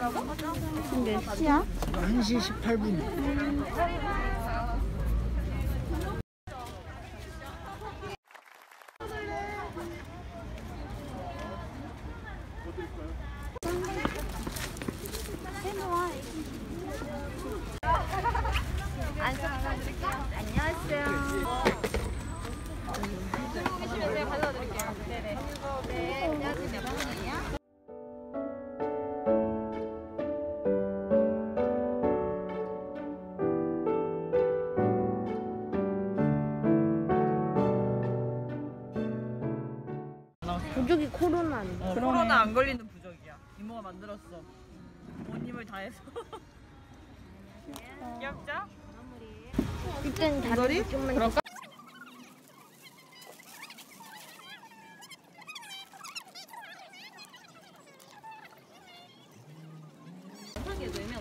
중3? 뭐라고? 지금 몇 시야? 1시 18분. 부족이 코로나 아니야? 코로나 안 걸리는 부적이야. 이모가 만들었어. 온 힘을 다해서. 귀엽죠? 그땐 다리 좀만 그럴까?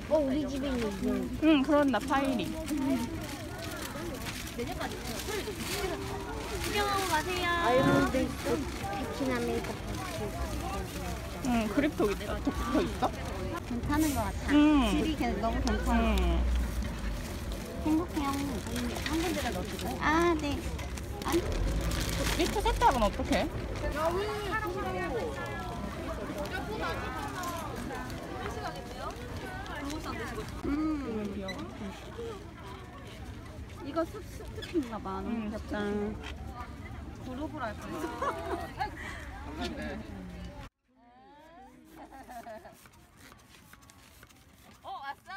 어 우리 집에 있는 분. 응, 그런다 파일이. 구경하고 가세요. 아이언도 있고 버스. 응, 그립톡 있다. 독서 있어? 괜찮은 것 같아. 응. 질이 걔 너무 괜찮아. 응. 행복해요. 한 군데가 넣어주고. 아 네. 밑에 세탁은 어떻게? 음. 이거 습 스티커인가 봐. 너무 응, 귀엽다. 그룹을 할 거야. 어, 왔어?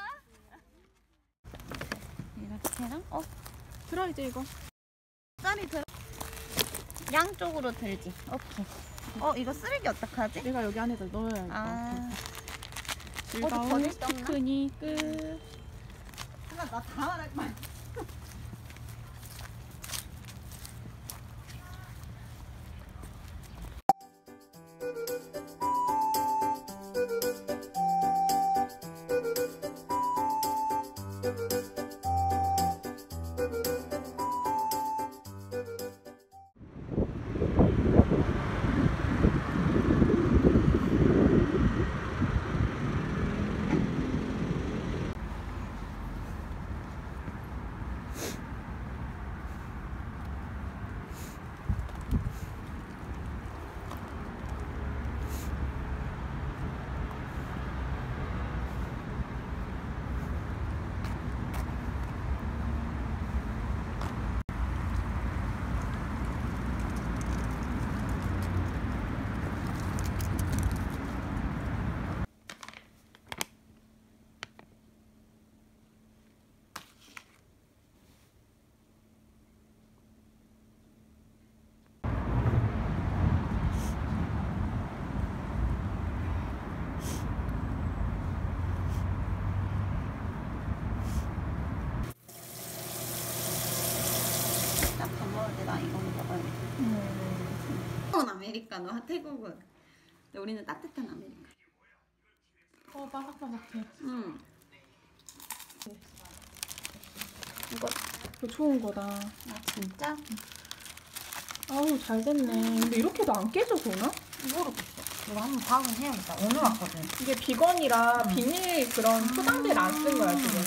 이렇게랑 어 들어 이제 이거. 쌀이 들. 양쪽으로 들지. 오케이. 어 이거 쓰레기 어떡하지? 내가 여기 안에다 넣어야. 아. 즐거운? 피크닉 끝. 나다 말할 말. 아메리카노 태국은. 근데 우리는 따뜻한 아메리카노. 어 바삭바삭해. 음. 이거 좋은 거다. 아 진짜? 아우 잘 됐네. 근데 이렇게도 안 깨져 보나? 모르겠어. 이거 한번 파악은 해야겠다. 오늘 왔거든. 이게 비건이라 비닐 그런 포장재를 안 쓴 거야 지금.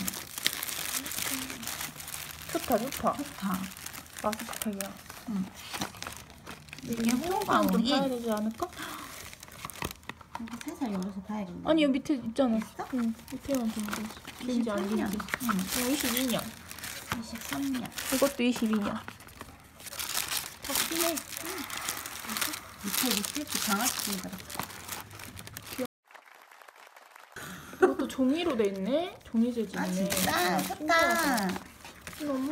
좋다 좋다. 좋다. 마스크팩이야. 이게 좀 호박이 봐야 되지 않을까? 이거 살살 열어서 봐야겠네. 아니 여기 밑에 있잖아. 있어? 응 밑에만 보면 되지. 뭔지 안 23년. 되지. 응. 이거 22년. 23년. 이것도 22년. 더 크네. 밑에 리필트 강아지 들어. 이것도 종이로 돼 있네. 종이 재질이네. 아 진짜 좋다. 너무